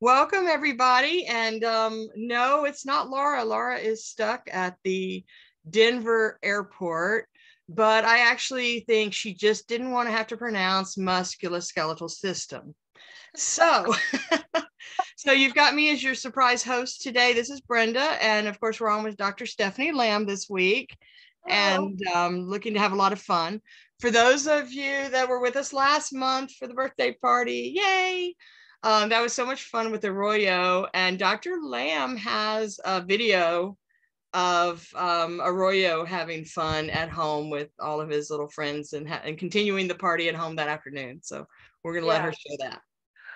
Welcome, everybody. And um, no, it's not Laura. Laura is stuck at the Denver airport, but I actually think she just didn't want to have to pronounce musculoskeletal system. So, so you've got me as your surprise host today. This is Brenda, and of course, we're on with Dr. Stephanie Lamb this week, and um, looking to have a lot of fun. For those of you that were with us last month for the birthday party, yay! Um, that was so much fun with Arroyo, and Dr. Lamb has a video of um, Arroyo having fun at home with all of his little friends and, ha- and continuing the party at home that afternoon. So we're going to yeah. let her show that.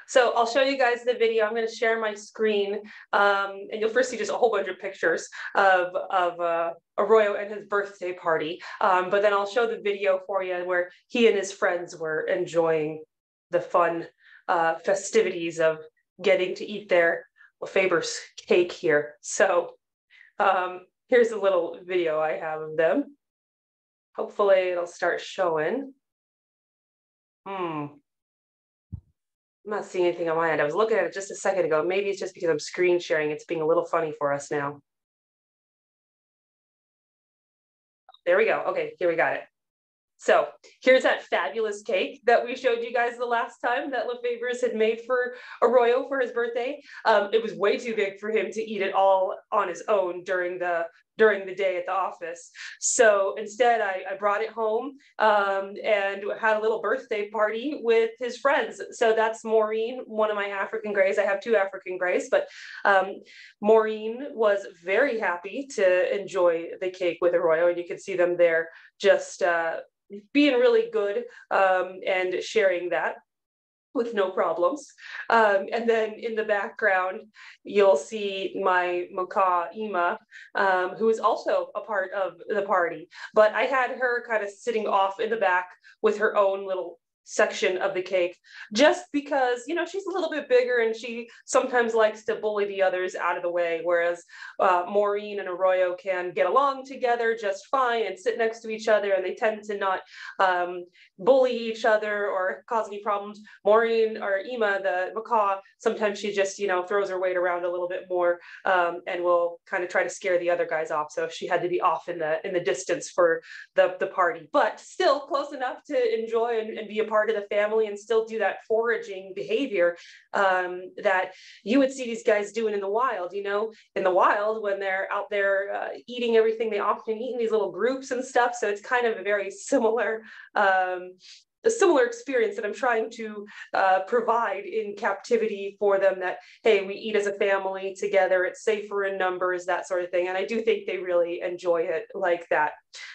So I'll show you guys the video. I'm going to share my screen, um, and you'll first see just a whole bunch of pictures of, of uh, Arroyo and his birthday party. Um, but then I'll show the video for you where he and his friends were enjoying the fun uh, festivities of getting to eat their Faber's cake here. So um, here's a little video I have of them. Hopefully it'll start showing. Hmm. I'm not seeing anything on my end. I was looking at it just a second ago. Maybe it's just because I'm screen sharing. It's being a little funny for us now. There we go. Okay, here we got it. So here's that fabulous cake that we showed you guys the last time that Lafeber's had made for Arroyo for his birthday. Um, it was way too big for him to eat it all on his own during the during the day at the office. So instead, I, I brought it home um, and had a little birthday party with his friends. So that's Maureen, one of my African Greys. I have two African Greys, but um, Maureen was very happy to enjoy the cake with Arroyo, and you can see them there just uh, being really good um, and sharing that with no problems. Um, and then in the background, you'll see my macaw, Ima, um, who is also a part of the party. But I had her kind of sitting off in the back with her own little section of the cake just because you know she's a little bit bigger and she sometimes likes to bully the others out of the way whereas uh, maureen and arroyo can get along together just fine and sit next to each other and they tend to not um, bully each other or cause any problems. Maureen or ema the macaw sometimes she just you know throws her weight around a little bit more um, and will kind of try to scare the other guys off. So she had to be off in the in the distance for the the party but still close enough to enjoy and, and be a part of the family and still do that foraging behavior um, that you would see these guys doing in the wild. You know, in the wild when they're out there uh, eating everything, they often eat in these little groups and stuff. So it's kind of a very similar. Um, a similar experience that I'm trying to uh, provide in captivity for them that, hey, we eat as a family together, it's safer in numbers, that sort of thing. And I do think they really enjoy it like that.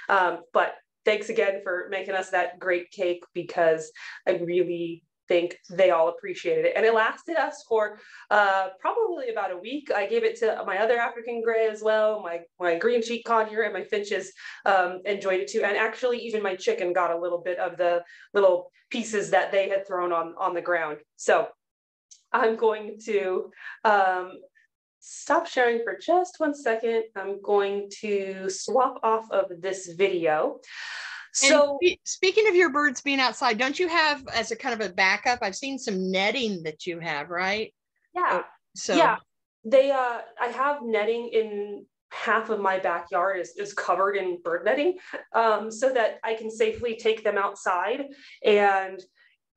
Um, but thanks again for making us that great cake because I really think they all appreciated it. And it lasted us for uh, probably about a week. I gave it to my other African gray as well. My, my green cheek conure and my finches um, enjoyed it too. And actually even my chicken got a little bit of the little pieces that they had thrown on, on the ground. So I'm going to um, stop sharing for just one second. I'm going to swap off of this video. So and speaking of your birds being outside, don't you have as a kind of a backup? I've seen some netting that you have, right? Yeah. Oh, so yeah, they uh I have netting in half of my backyard is, is covered in bird netting um, so that I can safely take them outside and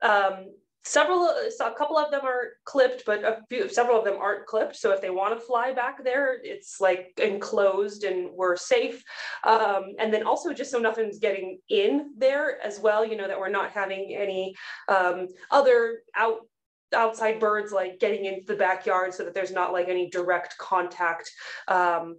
um, several a couple of them are clipped but a few several of them aren't clipped. So if they want to fly back there it's like enclosed and we're safe. Um, and then also just so nothing's getting in there as well you know that we're not having any um, other out outside birds like getting into the backyard so that there's not like any direct contact um,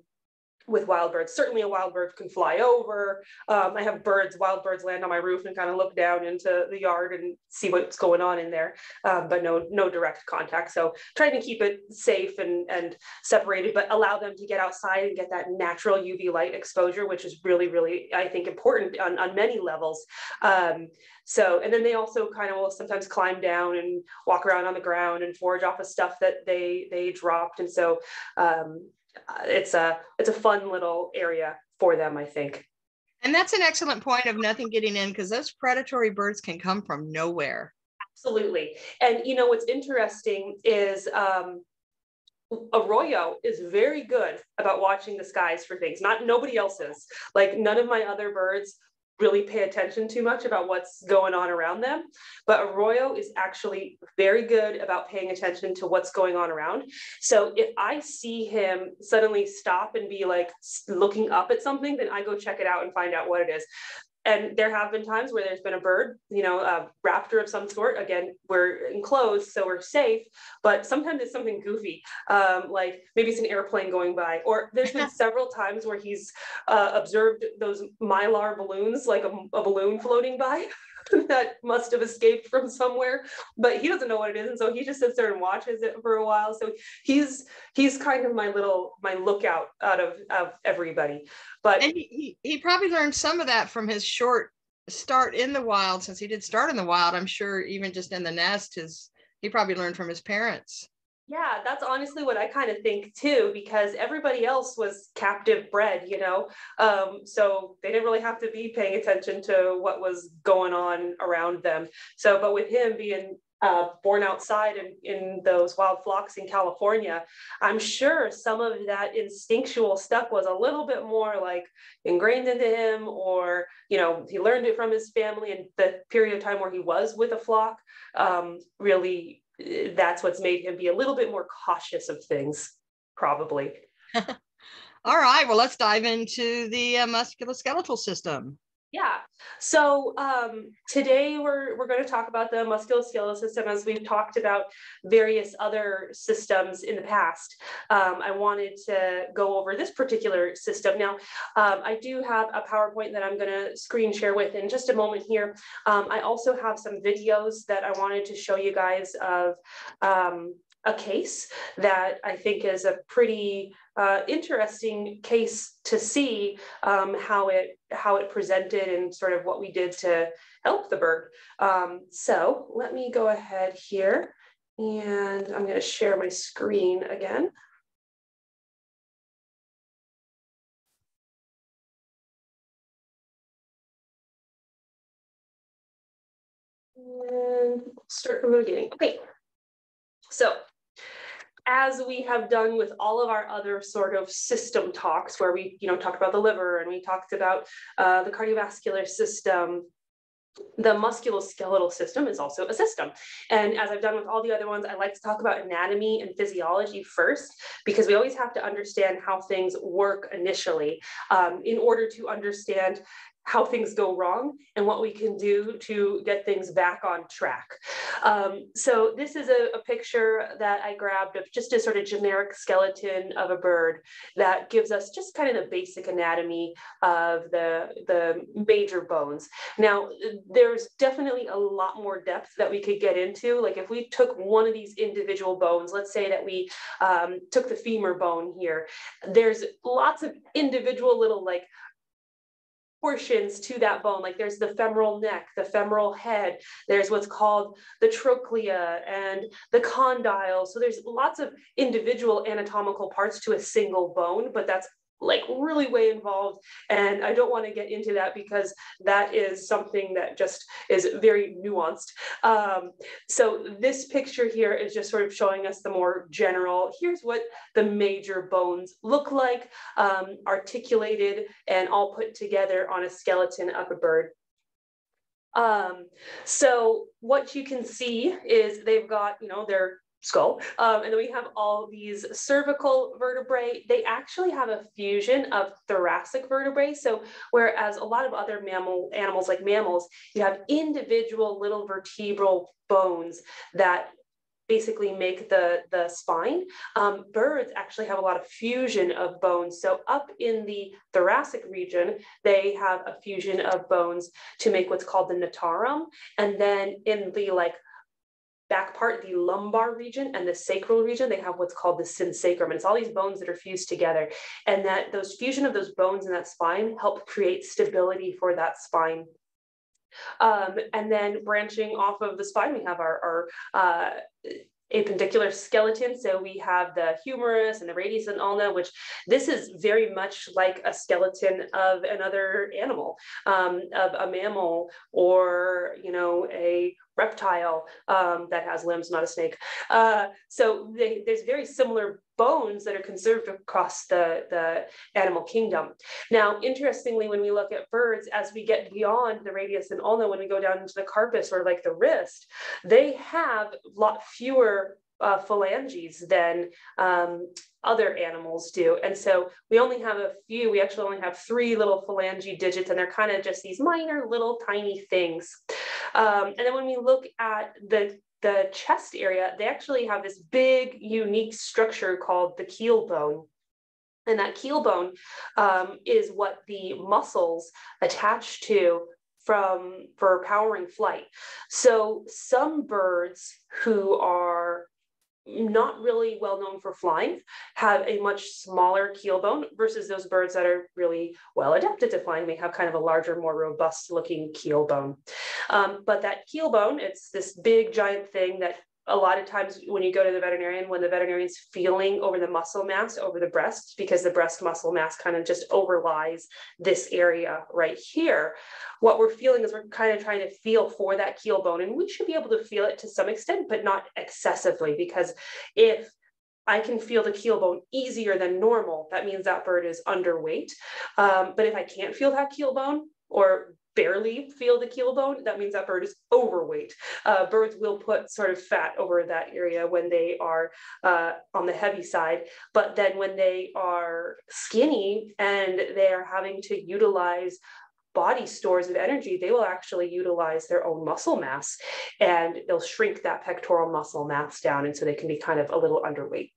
with wild birds. Certainly a wild bird can fly over. Um, I have birds, wild birds land on my roof and kind of look down into the yard and see what's going on in there, um, but no, no direct contact. So trying to keep it safe and, and separated, but allow them to get outside and get that natural UV light exposure, which is really, really, I think important on, on many levels. Um, so, and then they also kind of will sometimes climb down and walk around on the ground and forage off of stuff that they, they dropped. And so, um, uh, it's a it's a fun little area for them, I think. And that's an excellent point of nothing getting in because those predatory birds can come from nowhere. Absolutely. And you know what's interesting is um, Arroyo is very good about watching the skies for things. Not nobody else is. Like none of my other birds really pay attention too much about what's going on around them. But Arroyo is actually very good about paying attention to what's going on around. So if I see him suddenly stop and be like looking up at something, then I go check it out and find out what it is and there have been times where there's been a bird, you know, a raptor of some sort. Again, we're enclosed, so we're safe. But sometimes it's something goofy, um, like maybe it's an airplane going by. Or there's been several times where he's uh, observed those mylar balloons, like a, a balloon floating by. that must have escaped from somewhere, but he doesn't know what it is, and so he just sits there and watches it for a while. So he's he's kind of my little my lookout out of of everybody. But and he, he, he probably learned some of that from his short start in the wild, since he did start in the wild. I'm sure even just in the nest, his he probably learned from his parents. Yeah, that's honestly what I kind of think too, because everybody else was captive bred, you know. Um, so they didn't really have to be paying attention to what was going on around them. So, but with him being uh, born outside in, in those wild flocks in California, I'm sure some of that instinctual stuff was a little bit more like ingrained into him, or you know, he learned it from his family and the period of time where he was with a flock um, really that's what's made him be a little bit more cautious of things, probably. All right, well, let's dive into the uh, musculoskeletal system. Yeah. So um, today we're, we're going to talk about the musculoskeletal system as we've talked about various other systems in the past. Um, I wanted to go over this particular system. Now, um, I do have a PowerPoint that I'm going to screen share with in just a moment here. Um, I also have some videos that I wanted to show you guys of um, a case that I think is a pretty uh, interesting case to see um, how it how it presented and sort of what we did to help the bird. Um, so let me go ahead here and I'm going to share my screen again. And start from the beginning. Okay, so as we have done with all of our other sort of system talks where we you know talked about the liver and we talked about uh, the cardiovascular system the musculoskeletal system is also a system. And as I've done with all the other ones, I like to talk about anatomy and physiology first, because we always have to understand how things work initially um, in order to understand how things go wrong and what we can do to get things back on track. Um, so this is a, a, picture that I grabbed of just a sort of generic skeleton of a bird that gives us just kind of the basic anatomy of the, the major bones. Now, there's definitely a lot more depth that we could get into. Like if we took one of these individual bones, let's say that we um, took the femur bone here, there's lots of individual little like portions to that bone. Like there's the femoral neck, the femoral head, there's what's called the trochlea and the condyle. So there's lots of individual anatomical parts to a single bone, but that's like really way involved. And i don't want to get into that because that is something that just is very nuanced. Um, so this picture here is just sort of showing us the more general here's what the major bones look like um, articulated and all put together on a skeleton of a bird. Um, so what you can see is they've got, you know, their skull. Um, and then we have all these cervical vertebrae. They actually have a fusion of thoracic vertebrae. So whereas a lot of other mammal animals like mammals, you have individual little vertebral bones that basically make the, the spine. Um, birds actually have a lot of fusion of bones. So up in the thoracic region, they have a fusion of bones to make what's called the notarium. And then in the like back part, the lumbar region and the sacral region, they have what's called the synsacrum. And it's all these bones that are fused together. And that those fusion of those bones in that spine help create stability for that spine. Um, and then branching off of the spine, we have our, our uh, appendicular skeleton. So we have the humerus and the radius and ulna, which this is very much like a skeleton of another animal, um, of a mammal or, you know, a reptile um, that has limbs, not a snake. Uh, so they, there's very similar bones that are conserved across the, the animal kingdom. Now, interestingly, when we look at birds, as we get beyond the radius and ulna, when we go down into the carpus or like the wrist, they have a lot fewer uh, phalanges than um, other animals do. And so we only have a few, we actually only have three little phalange digits, and they're kind of just these minor little tiny things. Um, and then when we look at the the chest area, they actually have this big, unique structure called the keel bone. And that keel bone um, is what the muscles attach to from for powering flight. So some birds who are not really well known for flying, have a much smaller keel bone versus those birds that are really well adapted to flying. They have kind of a larger, more robust looking keel bone. Um, but that keel bone, it's this big giant thing that a lot of times when you go to the veterinarian, when the veterinarian's feeling over the muscle mass over the breast, because the breast muscle mass kind of just overlies this area right here, what we're feeling is we're kind of trying to feel for that keel bone. And we should be able to feel it to some extent, but not excessively, because if I can feel the keel bone easier than normal, that means that bird is underweight. Um, but if I can't feel that keel bone, or barely feel the keel bone, that means that bird is overweight. Uh, birds will put sort of fat over that area when they are uh, on the heavy side, but then when they are skinny and they are having to utilize body stores of energy, they will actually utilize their own muscle mass and they'll shrink that pectoral muscle mass down. And so they can be kind of a little underweight.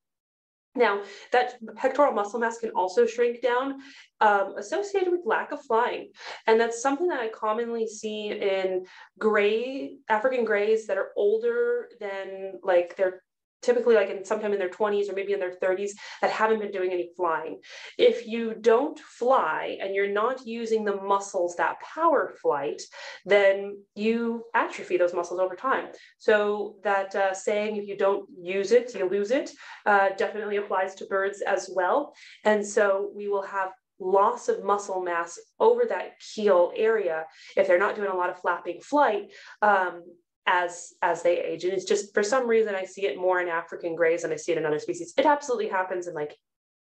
Now, that pectoral muscle mass can also shrink down um, associated with lack of flying. And that's something that I commonly see in gray, African grays that are older than like their typically like in sometime in their 20s or maybe in their 30s that haven't been doing any flying. If you don't fly and you're not using the muscles that power flight, then you atrophy those muscles over time. So that uh, saying, if you don't use it, you lose it, uh, definitely applies to birds as well. And so we will have loss of muscle mass over that keel area if they're not doing a lot of flapping flight um, as as they age. And it's just for some reason i see it more in african grays than i see it in other species. It absolutely happens in like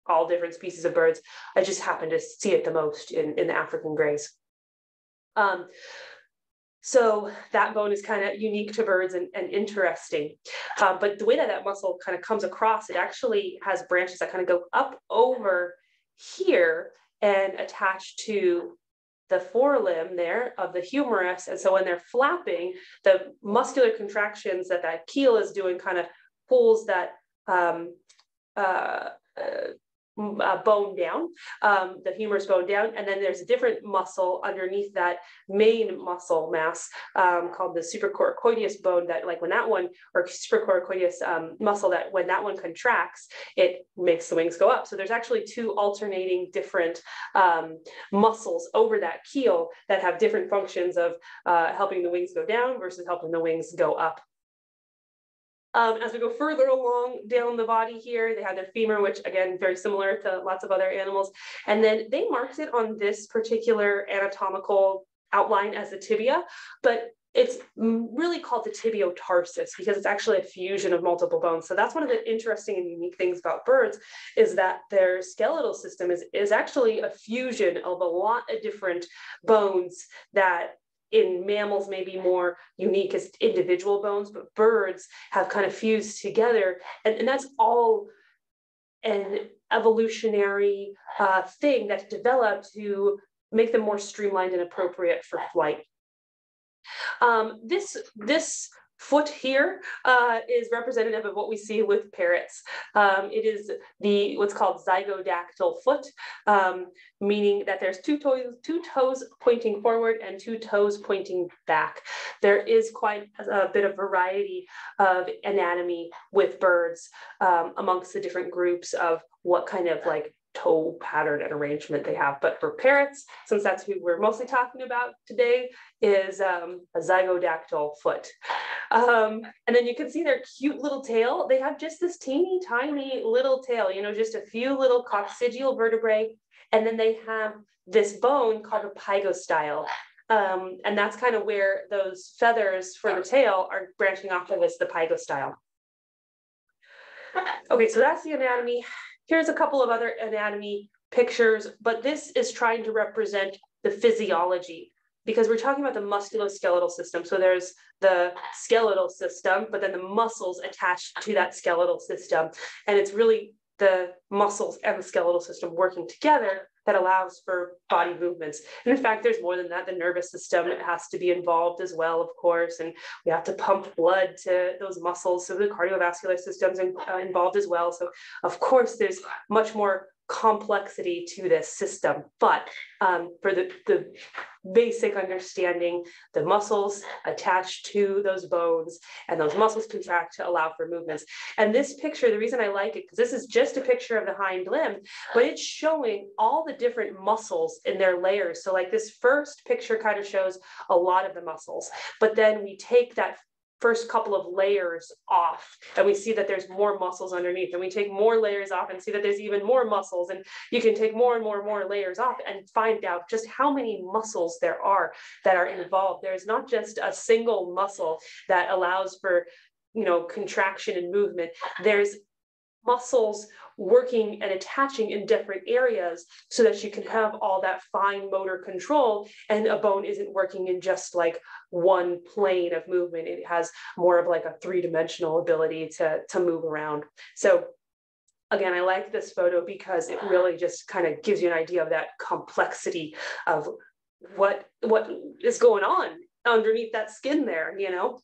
all different species of birds. I just happen to see it the most in in the african grays. Um so that bone is kind of unique to birds and, and interesting. Uh, but the way that that muscle kind of comes across, it actually has branches that kind of go up over here and attach to the forelimb there of the humerus. And so when they're flapping, the muscular contractions that that keel is doing kind of pulls that um, uh, uh, uh, bone down, um, the humerus bone down, and then there's a different muscle underneath that main muscle mass um, called the supracoracoideus bone that like when that one, or supracoracoideus um, muscle that when that one contracts, it makes the wings go up. So there's actually two alternating different um, muscles over that keel that have different functions of uh, helping the wings go down versus helping the wings go up. Um, as we go further along down the body here, they have their femur, which again, very similar to lots of other animals. And then they marked it on this particular anatomical outline as the tibia, but it's really called the tibiotarsus because it's actually a fusion of multiple bones. So that's one of the interesting and unique things about birds is that their skeletal system is, is actually a fusion of a lot of different bones that in mammals may be more unique as individual bones, but birds have kind of fused together. And, and that's all an evolutionary uh, thing that's developed to make them more streamlined and appropriate for flight. Um, this, this foot here uh, is representative of what we see with parrots. Um, it is the what's called zygodactyl foot, um, meaning that there's two toes, two toes pointing forward and two toes pointing back. There is quite a, bit of variety of anatomy with birds um, amongst the different groups of what kind of like toe pattern and arrangement they have. But for parrots, since that's who we're mostly talking about today, is um, a zygodactyl foot. Um, and then you can see their cute little tail. They have just this teeny tiny little tail, you know, just a few little coccygeal vertebrae. And then they have this bone called a pygostyle. Um, and that's kind of where those feathers for the tail are branching off of is the pygostyle. Okay, so that's the anatomy. Here's a couple of other anatomy pictures, but this is trying to represent the physiology because we're talking about the musculoskeletal system. So there's the skeletal system, but then the muscles attached to that skeletal system. And it's really the muscles and the skeletal system working together that allows for body movements. And in fact, there's more than that. The nervous system has to be involved as well, of course, and we have to pump blood to those muscles. So the cardiovascular system's in, uh, involved as well. So of course, there's much more complexity to this system. But um, for the, the basic understanding, the muscles attached to those bones and those muscles contract to allow for movements. And this picture, the reason I like it, because this is just a picture of the hind limb, but it's showing all the different muscles in their layers. So like this first picture kind of shows a lot of the muscles, but then we take that first couple of layers off and we see that there's more muscles underneath and we take more layers off and see that there's even more muscles and you can take more and more and more layers off and find out just how many muscles there are that are involved. There's not just a single muscle that allows for you know contraction and movement. There's muscles working and attaching in different areas so that you can have all that fine motor control and a bone isn't working in just like one plane of movement. It has more of like a three-dimensional ability to to move around. So again i like this photo because it really just kind of gives you an idea of that complexity of what what is going on underneath that skin there you know?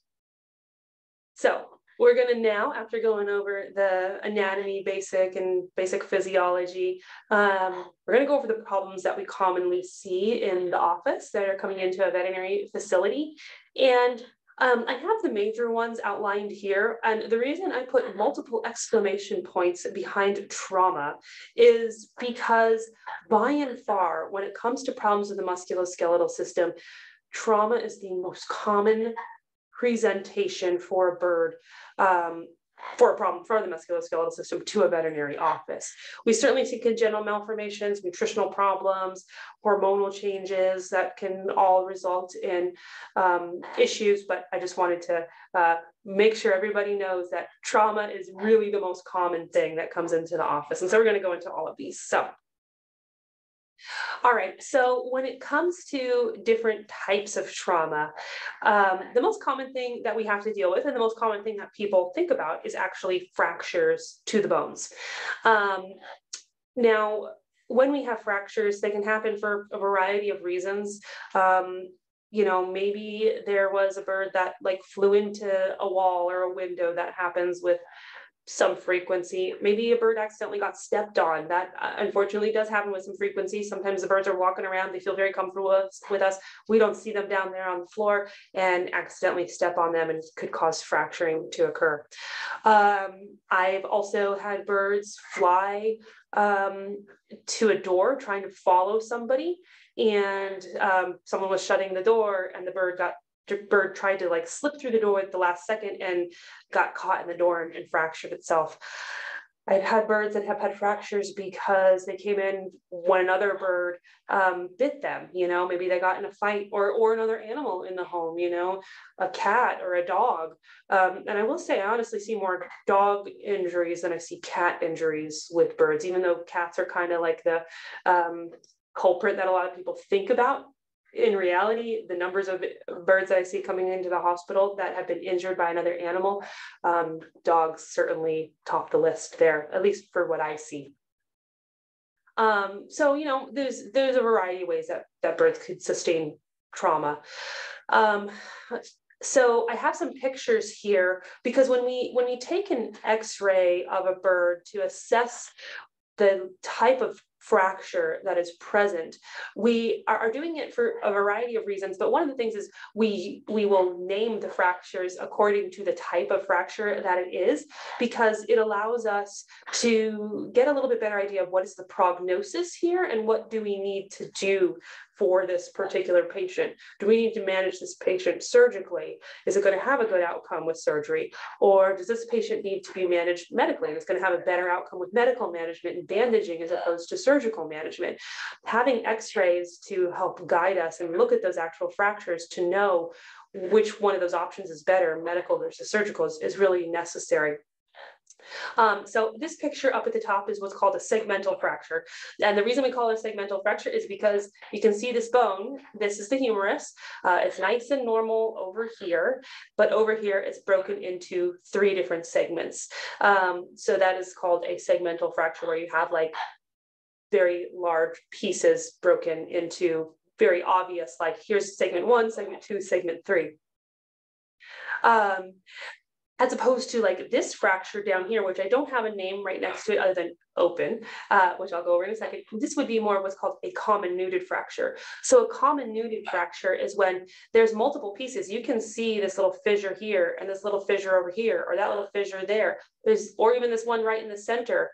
So we're going to now, after going over the anatomy basic and basic physiology, um, we're going to go over the problems that we commonly see in the office that are coming into a veterinary facility. And um, I have the major ones outlined here. And the reason I put multiple exclamation points behind trauma is because by and far, when it comes to problems with the musculoskeletal system, trauma is the most common presentation for a bird um, for a problem for the musculoskeletal system to a veterinary office. We certainly see congenital malformations, nutritional problems, hormonal changes that can all result in um, issues, but I just wanted to uh, make sure everybody knows that trauma is really the most common thing that comes into the office. And so we're gonna go into all of these. So all right, so when it comes to different types of trauma, um, the most common thing that we have to deal with, and the most common thing that people think about, is actually fractures to the bones. Um, now, when we have fractures, they can happen for a variety of reasons. Um, you know, maybe there was a bird that like flew into a wall or a window that happens with some frequency. Maybe a bird accidentally got stepped on. That uh, unfortunately does happen with some frequency. Sometimes the birds are walking around, they feel very comfortable with us. We don't see them down there on the floor and accidentally step on them and could cause fracturing to occur. Um, I've also had birds fly um, to a door trying to follow somebody and um, someone was shutting the door and the bird got bird tried to like slip through the door at the last second and got caught in the door and, and fractured itself. I've had birds that have had fractures because they came in when another bird um, bit them. You know, maybe they got in a fight, or or another animal in the home. You know, a cat or a dog. Um, and I will say, I honestly see more dog injuries than I see cat injuries with birds. Even though cats are kind of like the um, culprit that a lot of people think about in reality, the numbers of birds that I see coming into the hospital that have been injured by another animal, um, dogs certainly top the list there, at least for what I see. Um, so you know, there's there's a variety of ways that that birds could sustain trauma. Um, so I have some pictures here because when we when we take an X-ray of a bird to assess the type of fracture that is present. We are, are, doing it for a variety of reasons, but one of the things is we we will name the fractures according to the type of fracture that it is, because it allows us to get a little bit better idea of what is the prognosis here and what do we need to do for this particular patient? Do we need to manage this patient surgically? Is it going to have a good outcome with surgery? Or does this patient need to be managed medically? And it's going to have a better outcome with medical management and bandaging as opposed to surgical management. Having x-rays to help guide us and look at those actual fractures to know which one of those options is better, medical versus surgical, is, is really necessary. Um, so this picture up at the top is what's called a segmental fracture. And the reason we call it a segmental fracture is because you can see this bone, this is the humerus. Uh, it's nice and normal over here, but over here it's broken into three different segments. Um, so that is called a segmental fracture where you have like very large pieces broken into very obvious, like here's segment one, segment two, segment three. Um, as opposed to like this fracture down here, which I don't have a name right next to it other than open, uh, which I'll go over in a second. This would be more what's called a comminuted fracture. So a comminuted fracture is when there's multiple pieces. You can see this little fissure here and this little fissure over here, or that little fissure there. There's, or even this one right in the center.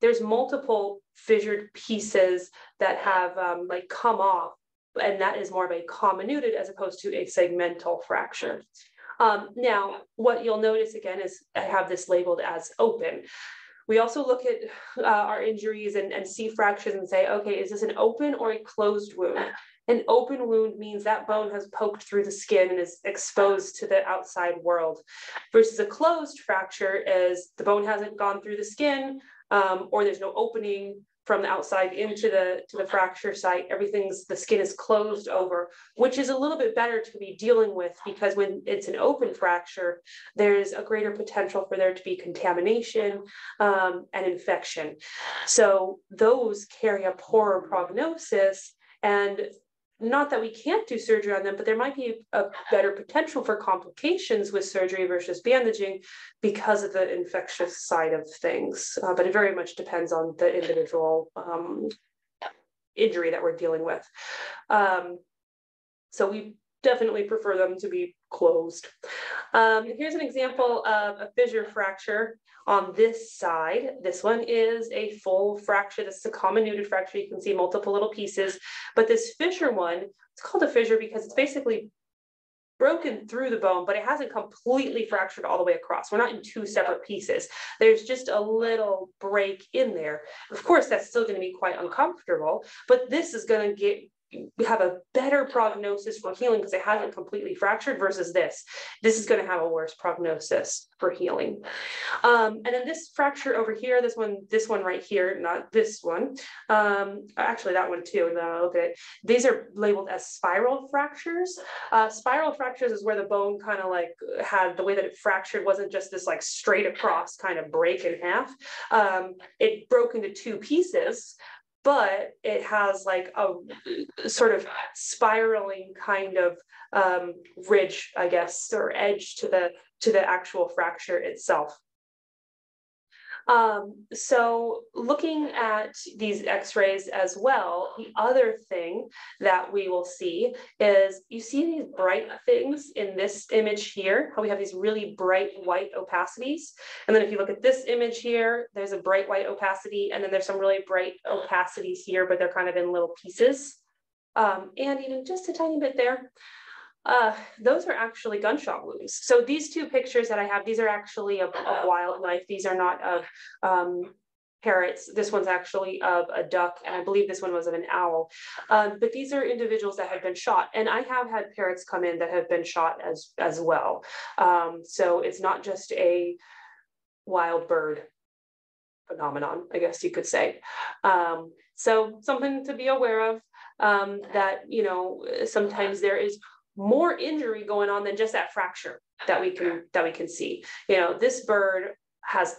There's multiple fissured pieces that have um, like come off, and that is more of a comminuted as opposed to a segmental fracture. Um, now, what you'll notice again is I have this labeled as open. We also look at uh, our injuries and, and see fractures and say, okay, is this an open or a closed wound? An open wound means that bone has poked through the skin and is exposed to the outside world. Versus a closed fracture is the bone hasn't gone through the skin um, or there's no opening from the outside into the to the fracture site everything's the skin is closed over which is a little bit better to be dealing with because when it's an open fracture there's a greater potential for there to be contamination um, and infection. So those carry a poorer prognosis and not that we can't do surgery on them, but there might be a better potential for complications with surgery versus bandaging because of the infectious side of things. Uh, but it very much depends on the individual um, injury that we're dealing with. Um, so we definitely prefer them to be closed. Um, here's an example of a fissure fracture on this side. This one is a full fracture. This is a comminuted fracture. You can see multiple little pieces, but this fissure one, it's called a fissure because it's basically broken through the bone, but it hasn't completely fractured all the way across. We're not in two separate pieces. There's just a little break in there. Of course, that's still going to be quite uncomfortable, but this is going to get we have a better prognosis for healing because it hasn't completely fractured versus this. This is going to have a worse prognosis for healing. Um, and then this fracture over here, this one, this one right here, not this one. Um, actually, that one too. No, okay. These are labeled as spiral fractures. Uh, spiral fractures is where the bone kind of like had the way that it fractured wasn't just this like straight across kind of break in half. Um, it broke into two pieces but it has like a sort of spiraling kind of um, ridge, I guess, or edge to the to the actual fracture itself. Um, so looking at these x-rays as well, the other thing that we will see is you see these bright things in this image here, how we have these really bright white opacities. And then if you look at this image here, there's a bright white opacity, and then there's some really bright opacities here, but they're kind of in little pieces. Um, and even just a tiny bit there. Uh, those are actually gunshot wounds. So these two pictures that I have, these are actually of, of wildlife. These are not of um, parrots. This one's actually of a duck, and I believe this one was of an owl. Um, but these are individuals that have been shot, and I have had parrots come in that have been shot as as well. Um, so it's not just a wild bird phenomenon, I guess you could say. Um, so something to be aware of. Um, that you know sometimes there is more injury going on than just that fracture that we can that we can see. You know, this bird has,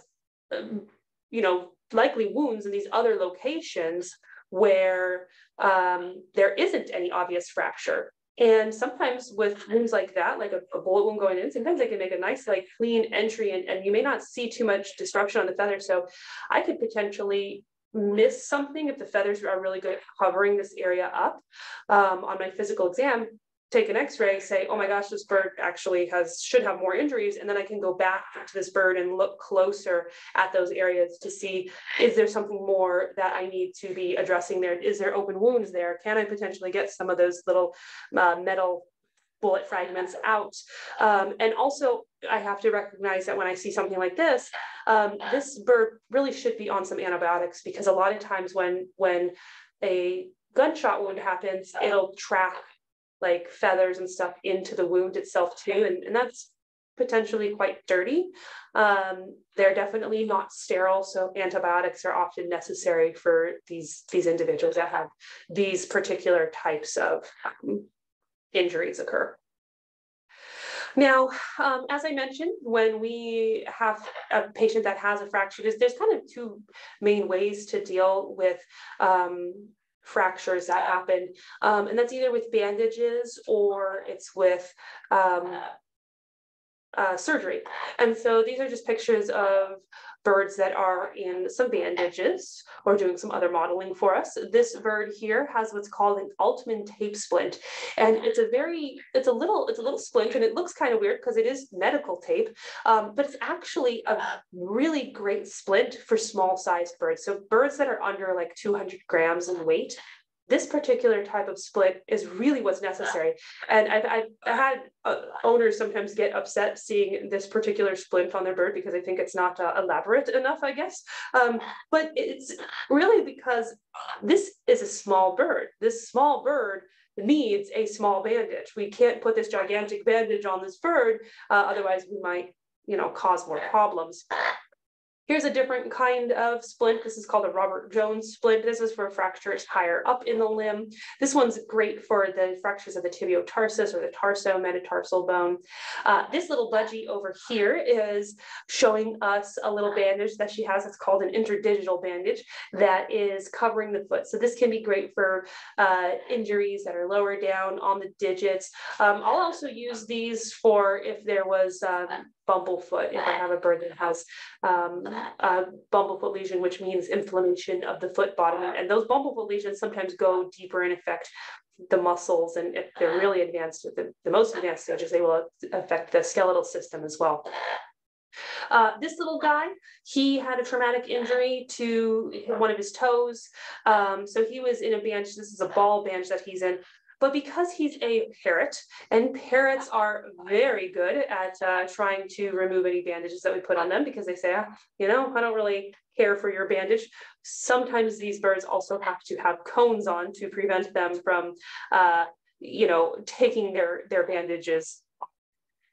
um, you know, likely wounds in these other locations where um, there isn't any obvious fracture. And sometimes with wounds like that, like a, a, bullet wound going in, sometimes they can make a nice, like clean entry and, and you may not see too much disruption on the feather. So I could potentially miss something if the feathers are really good at covering this area up um, on my physical exam take an x-ray say oh my gosh this bird actually has should have more injuries and then i can go back to this bird and look closer at those areas to see is there something more that i need to be addressing there? Is there open wounds there? Can i potentially get some of those little uh, metal bullet fragments out? Um, and also i have to recognize that when i see something like this um, this bird really should be on some antibiotics because a lot of times when when a gunshot wound happens it'll track like feathers and stuff into the wound itself too. And, and that's potentially quite dirty. Um, they're definitely not sterile, so antibiotics are often necessary for these, these individuals that have these particular types of um, injuries occur. Now, um, as I mentioned, when we have a patient that has a fracture, there's, there's kind of two main ways to deal with um, fractures that happen. Um, and that's either with bandages or it's with um, uh, surgery. And so these are just pictures of birds that are in some bandages or doing some other modeling for us. This bird here has what's called an Altman tape splint. And it's a very, it's a little, it's a little splint and it looks kind of weird because it is medical tape, um, but it's actually a really great splint for small sized birds. So birds that are under like 200 grams in weight, this particular type of split is really what's necessary. And I've, I've had uh, owners sometimes get upset seeing this particular splint on their bird because I think it's not uh, elaborate enough, I guess. Um, but it's really because this is a small bird. This small bird needs a small bandage. We can't put this gigantic bandage on this bird, uh, otherwise we might, you know, cause more problems. Here's a different kind of splint. This is called a Robert Jones splint. This is for fractures higher up in the limb. This one's great for the fractures of the tibiotarsus or the tarso-metatarsal bone. Uh, this little budgie over here is showing us a little bandage that she has. It's called an interdigital bandage that is covering the foot. So this can be great for uh, injuries that are lower down on the digits. Um, I'll also use these for if there was um, bumblefoot if I have a bird that has um, a bumblefoot lesion, which means inflammation of the foot bottom. And those bumblefoot lesions sometimes go deeper and affect the muscles. And if they're really advanced, the, the most advanced stages, they will affect the skeletal system as well. Uh, this little guy, he had a traumatic injury to one of his toes. Um, so he was in a bench. This is a ball bench that he's in. But because he's a parrot, and parrots are very good at uh, trying to remove any bandages that we put on them because they say, ah, you know, I don't really care for your bandage. Sometimes these birds also have to have cones on to prevent them from, uh, you know, taking their, their bandages.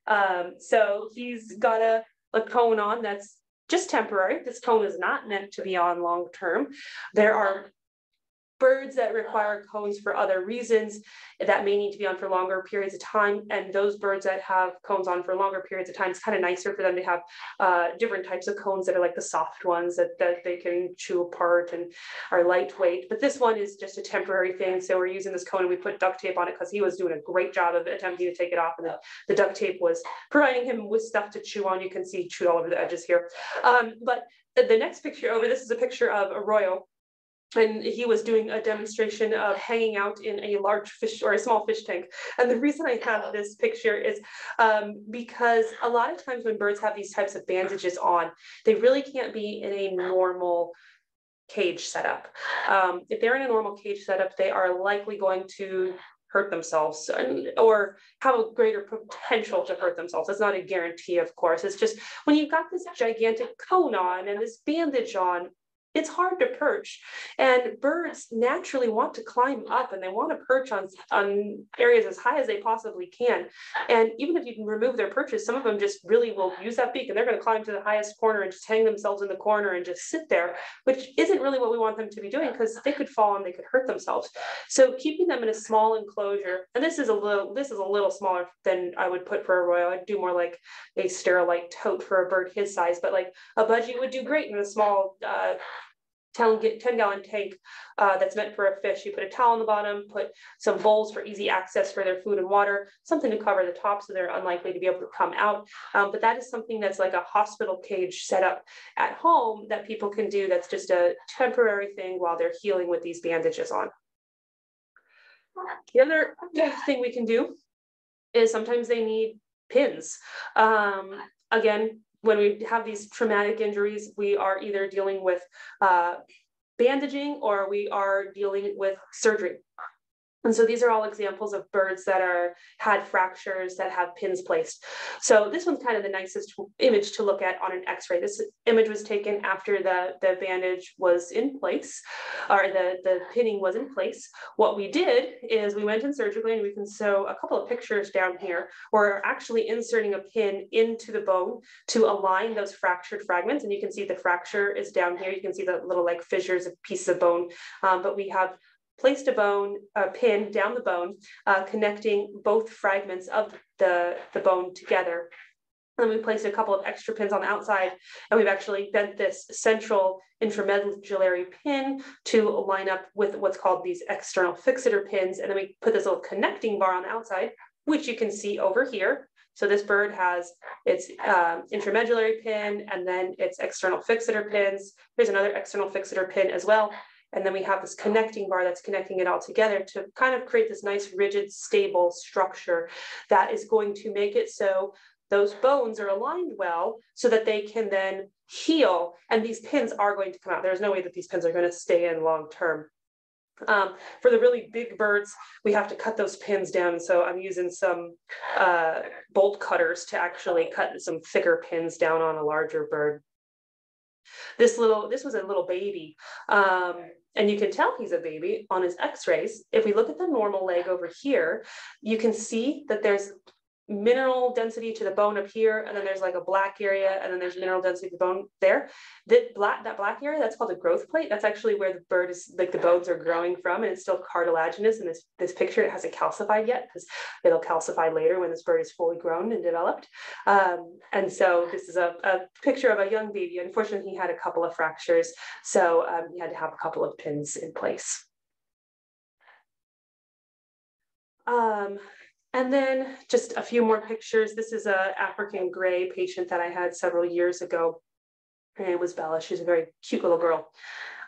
Um, so he's got a, a cone on that's just temporary. This cone is not meant to be on long term. There are birds that require cones for other reasons that may need to be on for longer periods of time. And those birds that have cones on for longer periods of time, it's kind of nicer for them to have uh, different types of cones that are like the soft ones that, that they can chew apart and are lightweight. But this one is just a temporary thing. So we're using this cone and we put duct tape on it because he was doing a great job of attempting to take it off. And the, the duct tape was providing him with stuff to chew on. You can see chewed all over the edges here. Um, but the next picture over, this is a picture of Arroyo and he was doing a demonstration of hanging out in a large fish or a small fish tank. And the reason I have this picture is um, because a lot of times when birds have these types of bandages on, they really can't be in a normal cage setup. Um, if they're in a normal cage setup, they are likely going to hurt themselves or have a greater potential to hurt themselves. It's not a guarantee, of course. It's just when you've got this gigantic cone on and this bandage on, it's hard to perch. And birds naturally want to climb up and they want to perch on, on areas as high as they possibly can. And even if you can remove their perches, some of them just really will use that beak and they're going to climb to the highest corner and just hang themselves in the corner and just sit there, which isn't really what we want them to be doing because they could fall and they could hurt themselves. So keeping them in a small enclosure, and this is a little this is a little smaller than I would put for Arroyo. I'd do more like a sterilite tote for a bird his size, but like a budgie would do great in a small uh, 10, 10 gallon tank uh, that's meant for a fish. You put a towel on the bottom, put some bowls for easy access for their food and water, something to cover the top so they're unlikely to be able to come out. Um, but that is something that's like a hospital cage set up at home that people can do that's just a temporary thing while they're healing with these bandages on. The other thing we can do is sometimes they need pins. Um, again, when we have these traumatic injuries, we are either dealing with uh, bandaging or we are dealing with surgery. And so these are all examples of birds that are had fractures that have pins placed. So this one's kind of the nicest image to look at on an x-ray. This image was taken after the, the bandage was in place or the, the pinning was in place. What we did is we went in surgically and we can show a couple of pictures down here. We're actually inserting a pin into the bone to align those fractured fragments. And you can see the fracture is down here. You can see the little like fissures of pieces of bone, um, but we have placed a bone, a pin down the bone, uh, connecting both fragments of the, the bone together. And then we placed a couple of extra pins on the outside, and we've actually bent this central intramedullary pin to line up with what's called these external fixator pins. And then we put this little connecting bar on the outside, which you can see over here. So this bird has its um, intramedullary pin and then its external fixator pins. Here's another external fixator pin as well. And then we have this connecting bar that's connecting it all together to kind of create this nice rigid, stable structure that is going to make it so those bones are aligned well so that they can then heal. And these pins are going to come out. There's no way that these pins are going to stay in long term. Um, for the really big birds, we have to cut those pins down. So I'm using some uh, bolt cutters to actually cut some thicker pins down on a larger bird. This little, this was a little baby. Um, and you can tell he's a baby on his x-rays. If we look at the normal leg over here, you can see that there's mineral density to the bone up here, and then there's like a black area, and then there's mineral density to the bone there. That black, that black area, that's called a growth plate. That's actually where the bird is, like the bones are growing from, and it's still cartilaginous. In this, this picture, it hasn't calcified yet because it'll calcify later when this bird is fully grown and developed. Um, and so this is a, a, picture of a young baby. Unfortunately, he had a couple of fractures, so um, he had to have a couple of pins in place. Um, and then just a few more pictures. This is a African gray patient that I had several years ago. Her name was Bella. She's a very cute little girl.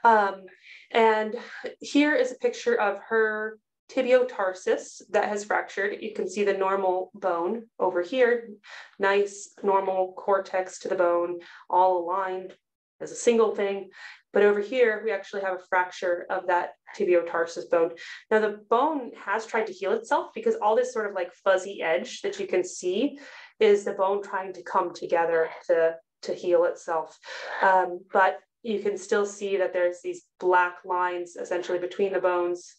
Um, and here is a picture of her tibiotarsus that has fractured. You can see the normal bone over here, nice normal cortex to the bone, all aligned as a single thing. But over here, we actually have a fracture of that tibiotarsus bone. Now the bone has tried to heal itself because all this sort of like fuzzy edge that you can see is the bone trying to come together to, to heal itself. Um, but you can still see that there's these black lines essentially between the bones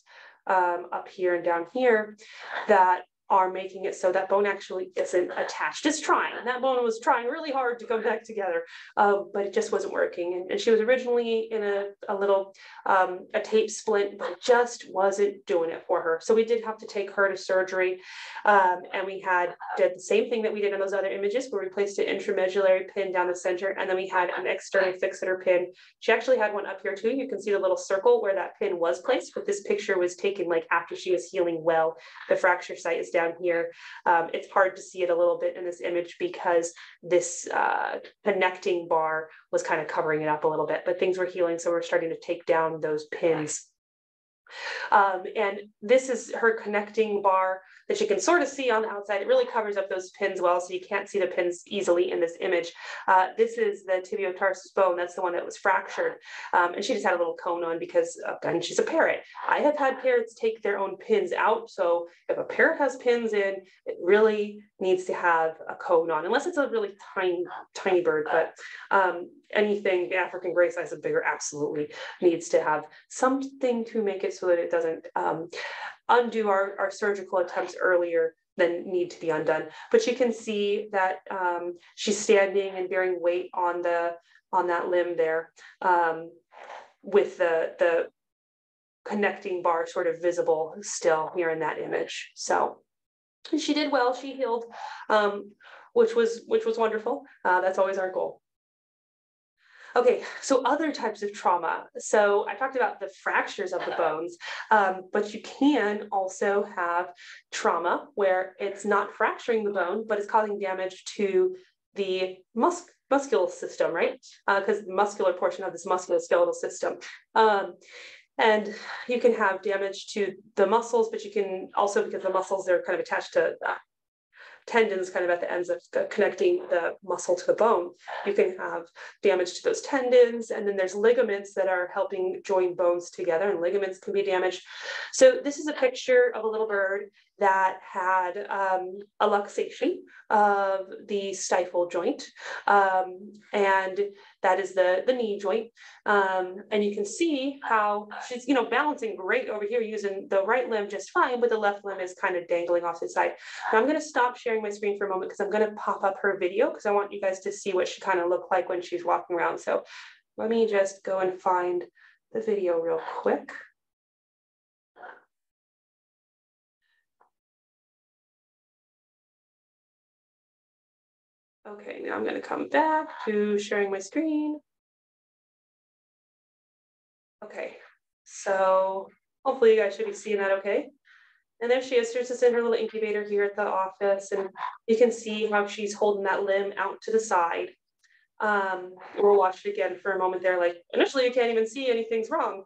um, up here and down here that are making it so that bone actually isn't attached. It's trying. That bone was trying really hard to come back together, uh, but it just wasn't working. And, and, she was originally in a, a little um, a tape splint, but just wasn't doing it for her. So we did have to take her to surgery, um, and we had did the same thing that we did in those other images, where we placed an intramedullary pin down the center, and then we had an external fixator pin. She actually had one up here too. You can see the little circle where that pin was placed, but this picture was taken like after she was healing well. The fracture site is down here. Um, it's hard to see it a little bit in this image because this uh, connecting bar was kind of covering it up a little bit, but things were healing. So we're starting to take down those pins. Um, and this is her connecting bar that you can sort of see on the outside. It really covers up those pins well, so you can't see the pins easily in this image. Uh, this is the tibiotarsus bone. That's the one that was fractured. Um, and she just had a little cone on because, again, she's a parrot. I have had parrots take their own pins out. So if a parrot has pins in, it really needs to have a cone on, unless it's a really tiny, tiny bird. But um, anything the African gray size and bigger absolutely needs to have something to make it so that it doesn't um, undo our, our surgical attempts earlier than need to be undone. But you can see that um, she's standing and bearing weight on the on that limb there um, with the the connecting bar sort of visible still here in that image. So she did well. She healed, um, which was which was wonderful. Uh, that's always our goal. Okay, so other types of trauma. So I talked about the fractures of the bones, um, but you can also have trauma where it's not fracturing the bone, but it's causing damage to the mus muscular system, right? Because uh, the muscular portion of this musculoskeletal system. Um, and you can have damage to the muscles, but you can also, because the muscles are kind of attached to uh, tendons kind of at the ends of connecting the muscle to the bone. You can have damage to those tendons, and then there's ligaments that are helping join bones together, and ligaments can be damaged. So this is a picture of a little bird that had um, a luxation of the stifle joint, um, and that is the, the knee joint. Um, and you can see how she's, you know, balancing great over here using the right limb just fine, but the left limb is kind of dangling off the side. Now I'm going to stop sharing my screen for a moment because I'm going to pop up her video because I want you guys to see what she kind of looked like when she's walking around. So let me just go and find the video real quick. Okay, now I'm gonna come back to sharing my screen. Okay, so hopefully you guys should be seeing that okay. And there she is, she's just in her little incubator here at the office and you can see how she's holding that limb out to the side. Um, we'll watch it again for a moment there, like initially you can't even see anything's wrong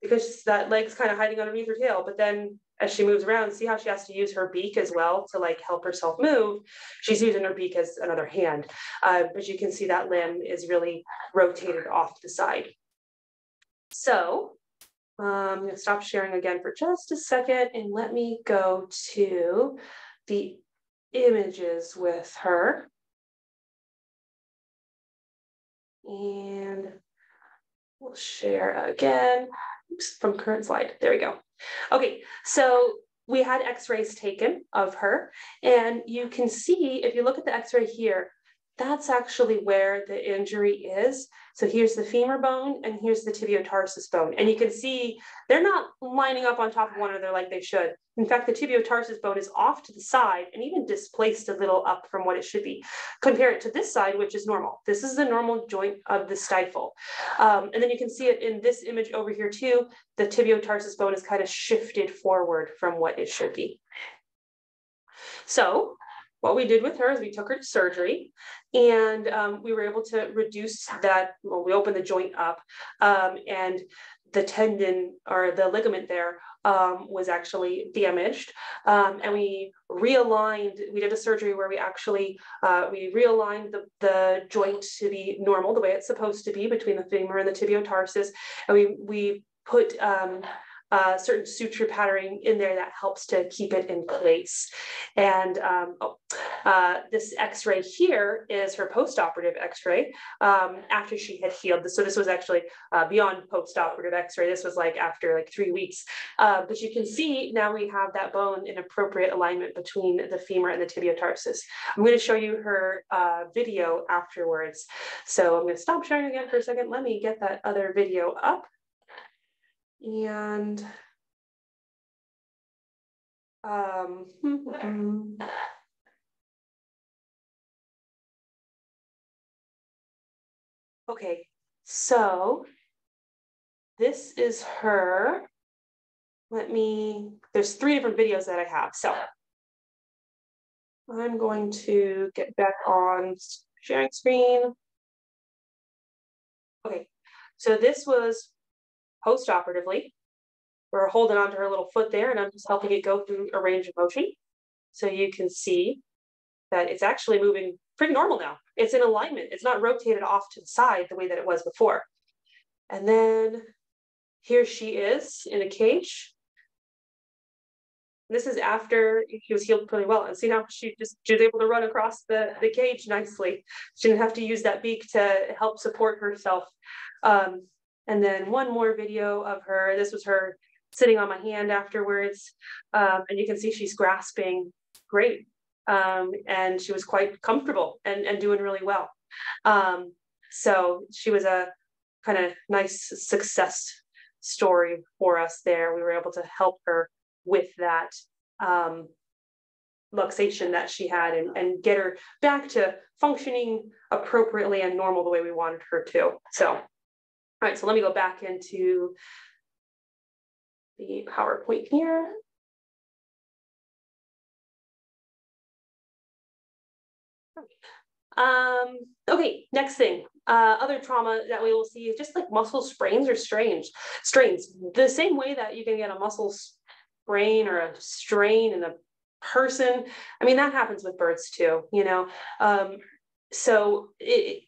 because that leg's kind of hiding underneath her tail, but then as she moves around, see how she has to use her beak as well to like help herself move. She's using her beak as another hand, uh, but you can see that limb is really rotated off the side. So um, I'm gonna stop sharing again for just a second and let me go to the images with her. And we'll share again Oops, from current slide. There we go. Okay, so we had x-rays taken of her and you can see if you look at the x-ray here that's actually where the injury is. So here's the femur bone and here's the tibiotarsus bone. And you can see they're not lining up on top of one another like they should. In fact, the tibiotarsus bone is off to the side and even displaced a little up from what it should be. Compare it to this side, which is normal. This is the normal joint of the stifle. Um, and then you can see it in this image over here too. The tibiotarsus bone is kind of shifted forward from what it should be. So what we did with her is we took her to surgery and um, we were able to reduce that. Well, we opened the joint up um, and the tendon or the ligament there um, was actually damaged. Um, and we realigned, we did a surgery where we actually, uh, we realigned the, the joint to be normal, the way it's supposed to be between the femur and the tibiotarsus. And we, we put um, uh, certain suture patterning in there that helps to keep it in place. And um, oh, uh, this x-ray here is her post-operative x-ray um, after she had healed. So this was actually uh, beyond post-operative x-ray. This was like after like three weeks. Uh, but you can see now we have that bone in appropriate alignment between the femur and the tibiotarsus. I'm going to show you her uh, video afterwards. So I'm going to stop sharing again for a second. Let me get that other video up. And um, okay, so this is her. Let me, there's three different videos that I have. So I'm going to get back on sharing screen. Okay, so this was post-operatively. We're holding onto her little foot there and I'm just helping it go through a range of motion. So you can see that it's actually moving pretty normal now. It's in alignment. It's not rotated off to the side the way that it was before. And then here she is in a cage. This is after she was healed pretty well. And see now she just she was able to run across the, the cage nicely. She didn't have to use that beak to help support herself. Um, and then one more video of her. This was her sitting on my hand afterwards. Um, and you can see she's grasping great. Um, and she was quite comfortable and, and doing really well. Um, so she was a kind of nice success story for us there. We were able to help her with that um, luxation that she had and, and get her back to functioning appropriately and normal the way we wanted her to. So all right, so let me go back into the PowerPoint here. Um, okay, next thing, uh, other trauma that we will see is just like muscle sprains or strains. Strains, the same way that you can get a muscle sprain or a strain in a person. I mean, that happens with birds too, you know. Um, so it,